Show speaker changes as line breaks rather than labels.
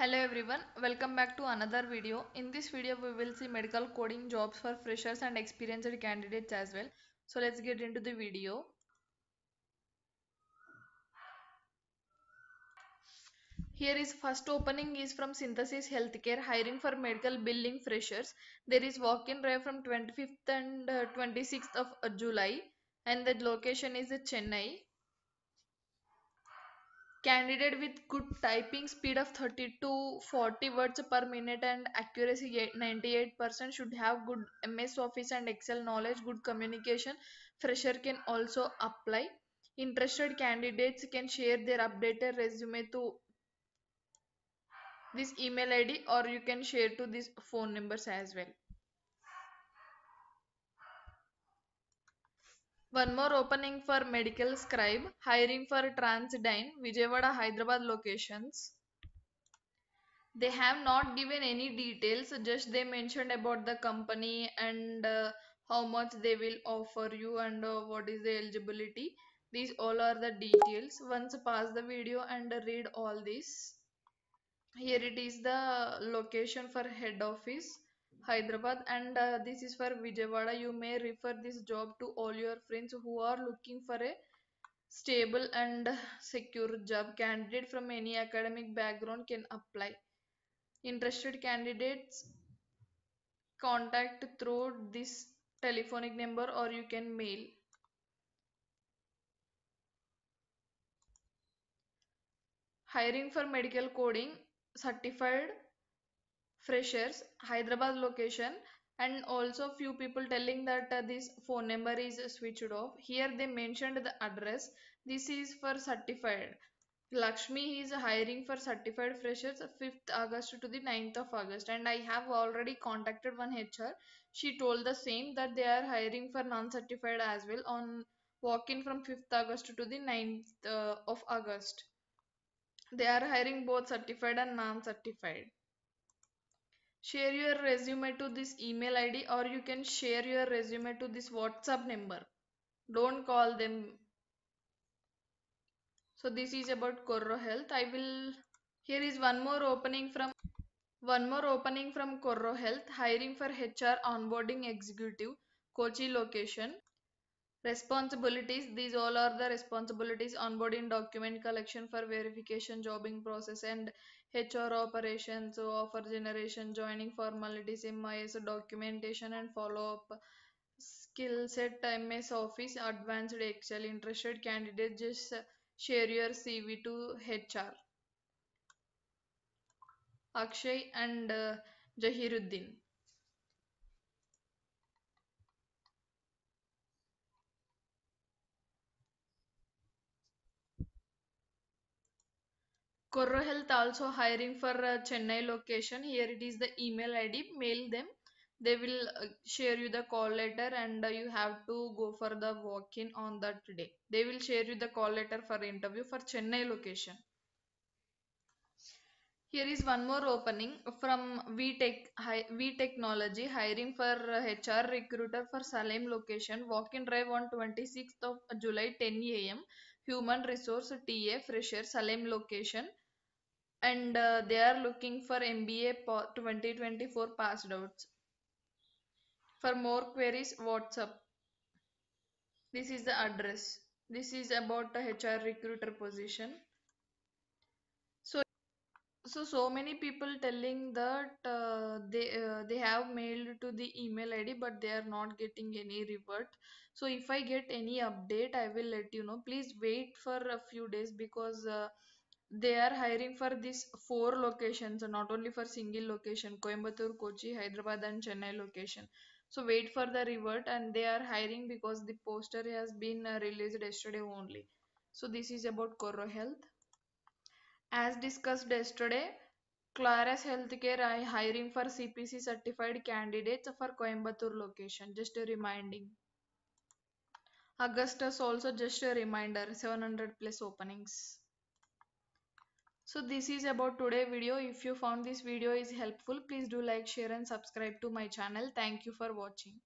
Hello everyone, welcome back to another video. In this video, we will see medical coding jobs for freshers and experienced candidates as well. So let's get into the video. Here is first opening is from Synthesis Healthcare hiring for medical billing freshers. There is walk-in drive from 25th and uh, 26th of uh, July and the location is Chennai. Candidate with good typing speed of 30 to 40 words per minute and accuracy 98% should have good MS Office and Excel knowledge, good communication. Fresher can also apply. Interested candidates can share their updated resume to this email ID or you can share to these phone numbers as well. One more opening for medical scribe, hiring for Transdyne, Vijayawada, Hyderabad locations. They have not given any details, just they mentioned about the company and uh, how much they will offer you and uh, what is the eligibility. These all are the details. Once pause the video and read all this. Here it is the location for head office. Hyderabad and uh, this is for Vijayawada. You may refer this job to all your friends who are looking for a stable and secure job. Candidate from any academic background can apply. Interested candidates contact through this telephonic number or you can mail. Hiring for medical coding certified freshers hyderabad location and also few people telling that uh, this phone number is switched off. Here they mentioned the address. This is for certified. Lakshmi is hiring for certified freshers 5th august to the 9th of august. And i have already contacted one hr she told the same that they are hiring for non-certified as well on walk-in from 5th august to the 9th uh, of august. They are hiring both certified and non-certified share your resume to this email id or you can share your resume to this whatsapp number. Don't call them. So this is about corro health. I will here is one more opening from one more opening from corro health hiring for hr onboarding executive kochi location responsibilities these all are the responsibilities onboarding document collection for verification jobbing process and hr operations so offer generation joining formalities mis documentation and follow up skill set ms office advanced excel interested candidate just share your cv to hr akshay and uh, jahiruddin Corro Health also hiring for uh, Chennai location. Here it is the email ID. Mail them. They will uh, share you the call letter and uh, you have to go for the walk-in on that day. They will share you the call letter for interview for Chennai location. Here is one more opening from VTech V Technology hiring for HR recruiter for Salem location. Walk-in drive on 26th of July 10 a.m. Human resource TA fresher Salem location and uh, they are looking for MBA 2024 passed outs. For more queries, WhatsApp. This is the address. This is about the HR recruiter position. So, so so many people telling that uh, they uh, they have mailed to the email ID, but they are not getting any revert. So if I get any update, I will let you know. Please wait for a few days because. Uh, they are hiring for these four locations not only for single location coimbatore kochi hyderabad and chennai location. So wait for the revert and they are hiring because the poster has been uh, released yesterday only. So this is about corro health. As discussed yesterday claras healthcare are hiring for cpc certified candidates for coimbatore location. Just a reminding. Augustus also just a reminder 700 plus openings So this is about today video. If you found this video is helpful, please do like, share and subscribe to my channel. Thank you for watching.